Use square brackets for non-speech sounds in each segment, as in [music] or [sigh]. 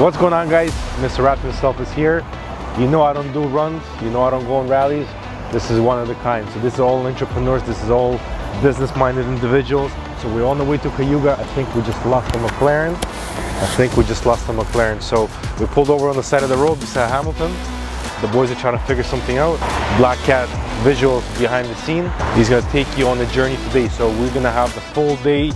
What's going on guys? Mr. Rat himself is here. You know I don't do runs, you know I don't go on rallies. This is one of the kind. So this is all entrepreneurs, this is all business-minded individuals. So we're on the way to Cayuga. I think we just lost a McLaren. I think we just lost a McLaren. So we pulled over on the side of the road beside Hamilton. The boys are trying to figure something out. Black Cat visuals behind the scene. He's gonna take you on a journey today. So we're gonna have the full day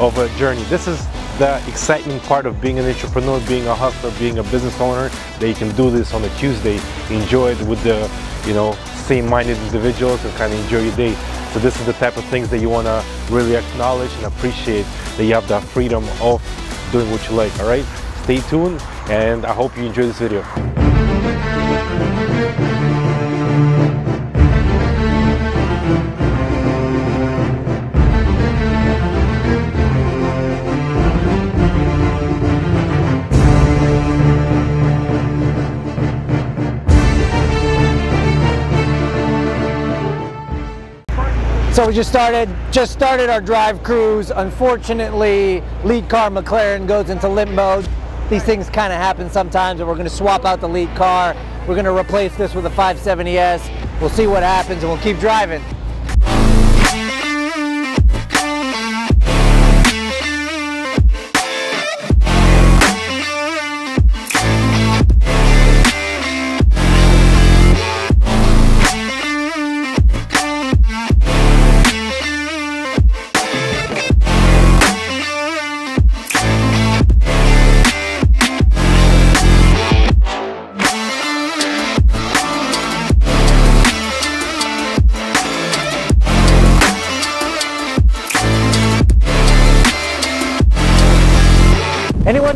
of a journey. This is the exciting part of being an entrepreneur, being a hustler, being a business owner, that you can do this on a Tuesday, enjoy it with the, you know, same-minded individuals and kind of enjoy your day. So this is the type of things that you want to really acknowledge and appreciate that you have that freedom of doing what you like, all right? Stay tuned and I hope you enjoy this video. We just started just started our drive cruise. Unfortunately, lead car McLaren goes into limp mode. These things kind of happen sometimes, and we're going to swap out the lead car. We're going to replace this with a 570S. We'll see what happens, and we'll keep driving.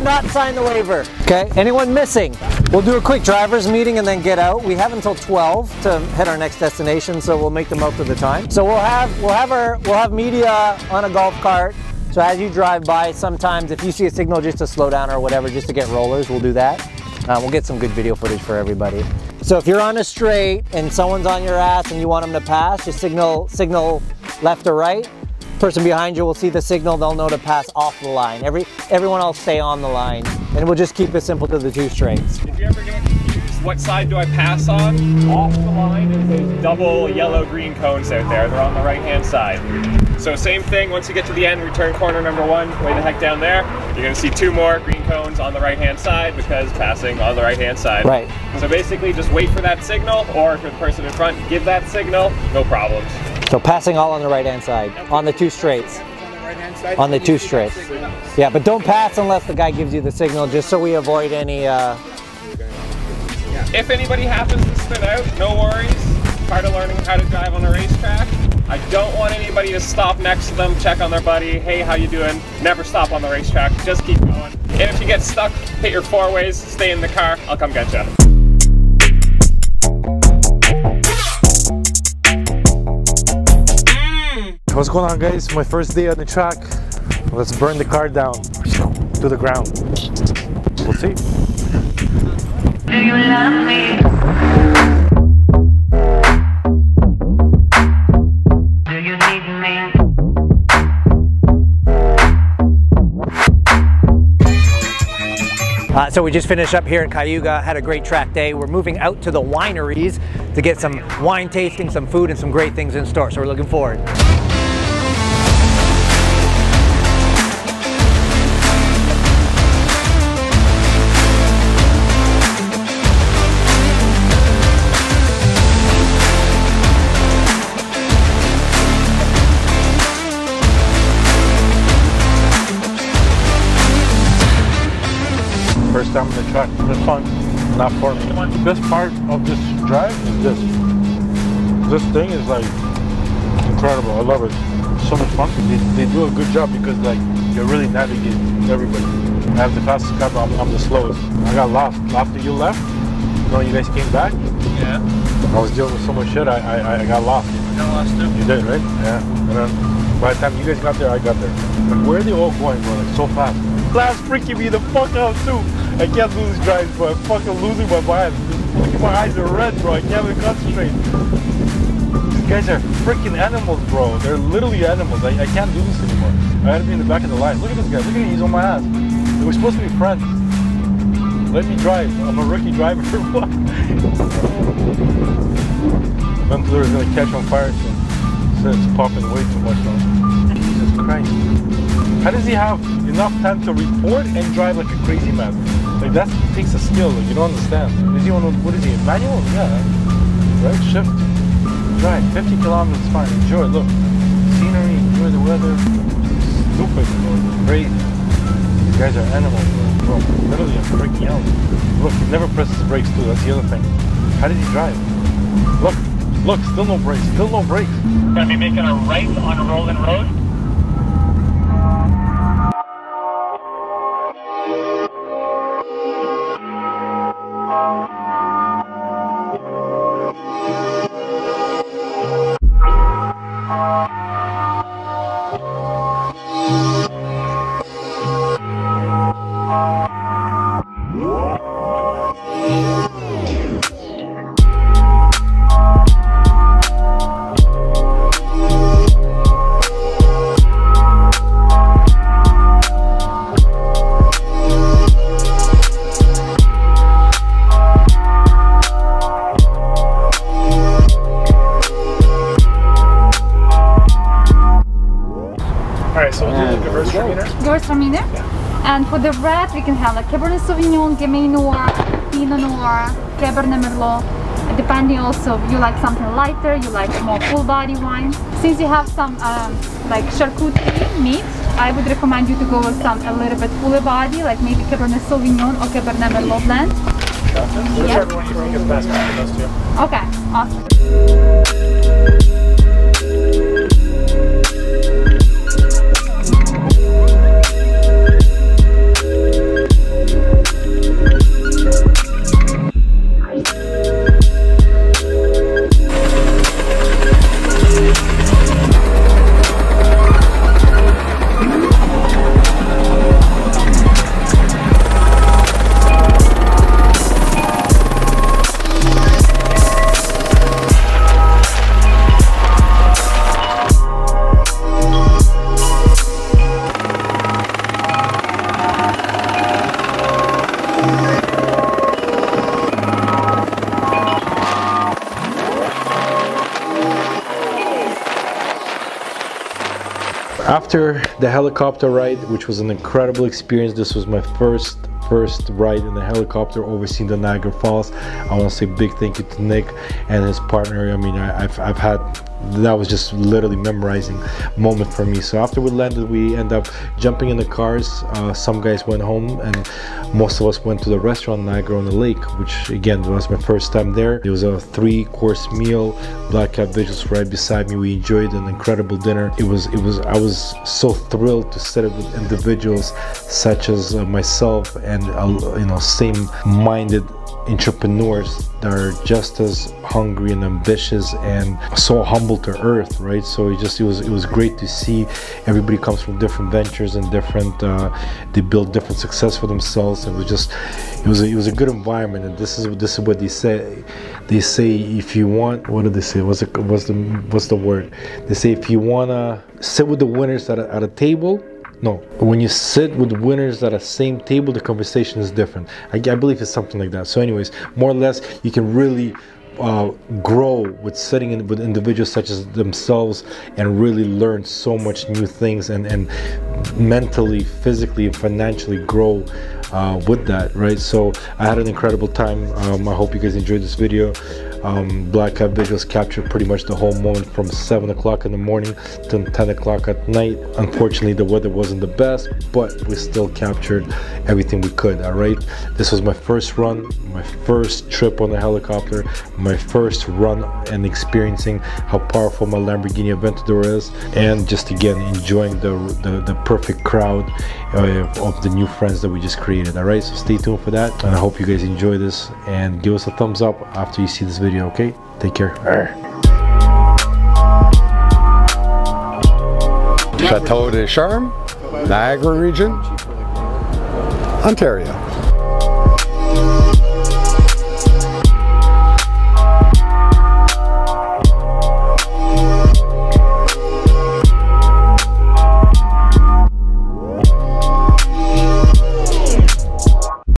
Anyone not sign the waiver? Okay. Anyone missing? We'll do a quick driver's meeting and then get out. We have until 12 to hit our next destination, so we'll make the most of the time. So we'll have we'll have our we'll have media on a golf cart. So as you drive by, sometimes if you see a signal just to slow down or whatever, just to get rollers, we'll do that. Uh, we'll get some good video footage for everybody. So if you're on a straight and someone's on your ass and you want them to pass, just signal signal left or right person behind you will see the signal, they'll know to pass off the line. Every Everyone else stay on the line. And we'll just keep it simple to the two straights. If you ever get confused, what side do I pass on? Off the line is those double yellow-green cones out there. They're on the right-hand side. So same thing, once you get to the end, return corner number one, way the heck down there. You're gonna see two more green cones on the right-hand side because passing on the right-hand side. Right. So basically just wait for that signal, or if the person in front, give that signal, no problems. So passing all on the right hand side, on the two straights. On the two straights. Yeah, but don't pass unless the guy gives you the signal, just so we avoid any. Uh... If anybody happens to spin out, no worries. Part of learning how to drive on a racetrack. I don't want anybody to stop next to them, check on their buddy. Hey, how you doing? Never stop on the racetrack. Just keep going. And if you get stuck, hit your four ways, stay in the car. I'll come get you. What's going on guys? My first day on the track. Let's burn the car down to the ground. We'll see. Uh, so we just finished up here in Cayuga, had a great track day. We're moving out to the wineries to get some wine tasting, some food, and some great things in store. So we're looking forward. Track. It's fun. Not for me. The best part of this drive is this. This thing is like incredible. I love it. So much fun. They, they do a good job because like you're really navigating everybody. I have the fastest car, but I'm, I'm the slowest. I got lost after you left. You know, you guys came back. Yeah. I was dealing with so much shit. I I, I got lost. Got lost too. You did, right? Yeah. And then by the time you guys got there, I got there. Like, where are they all going, bro? Like so fast. Glass freaking me the fuck out too. I can't do this drive, bro. I'm fucking losing my mind. My eyes are red, bro. I can't even concentrate. These guys are freaking animals, bro. They're literally animals. I, I can't do this anymore. I to be in the back of the line. Look at this guy. Look at him. He's on my ass. We're supposed to be friends. let me drive. I'm a rookie driver. [laughs] What? Ventilator is gonna catch on fire soon. So it's popping way too much now. Jesus Christ. How does he have enough time to report and drive like a crazy man? Like that takes a skill. Like you don't understand. Is he on what is he? Manual? Yeah. Right? Shift. Drive. 50 kilometers fine. Enjoy. Look. Scenery. Enjoy the weather. Stupid. Bro. Crazy. You guys are animals, bro. bro. Literally, I'm freaking out. Look, he never presses the brakes too. That's the other thing. How did he drive? Look. Look. Still no brakes. Still no brakes. Gonna be making a right on Roland Road. And for the red, we can have like Cabernet Sauvignon, Gamay Noir, Pinot Noir, Cabernet Merlot. Depending also, if you like something lighter, you like more full body wine. Since you have some um, like charcuterie meat, I would recommend you to go with some a little bit fuller body, like maybe Cabernet Sauvignon or Cabernet Merlot blend. Whichever one you think is best those two. Okay, awesome. After the helicopter ride, which was an incredible experience, this was my first first ride in a helicopter overseeing the Niagara Falls. I want to say big thank you to Nick and his partner. I mean, I, I've, I've had that was just literally memorizing moment for me. So after we landed, we end up jumping in the cars. Uh, some guys went home, and most of us went to the restaurant Niagara on the Lake, which again was my first time there. It was a three-course meal, Black Cat Visuals right beside me. We enjoyed an incredible dinner. It was it was I was so thrilled to sit with individuals such as uh, myself and uh, you know same-minded entrepreneurs that are just as hungry and ambitious and so humble to earth right? So it just it was it was great to see everybody comes from different ventures and different uh, they build different success for themselves. It was just it was a, it was a good environment. And this is this is what they say they say if you want what did they say? What's the what's the what's the word? They say if you wanna sit with the winners at a, at a table no, when you sit with winners at a same table, the conversation is different. I, I believe it's something like that. So, anyways, more or less, you can really uh, grow with sitting in, with individuals such as themselves and really learn so much new things and, and mentally, physically, and financially grow uh, with that, right? So I had an incredible time. Um, I hope you guys enjoyed this video. Um, Black Cat Visuals captured pretty much the whole moment from 7 o'clock in the morning to 10 o'clock at night. Unfortunately, the weather wasn't the best, but we still captured everything we could, all right? This was my first run, my first trip on a helicopter, my first run and experiencing how powerful my Lamborghini Aventador is, and just again enjoying the, the, the perfect crowd uh, of the new friends that we just created, all right? So stay tuned for that, and I hope you guys enjoy this, and give us a thumbs up after you see this video, okay? Take care. Chateau des Charmes, Niagara region, Ontario.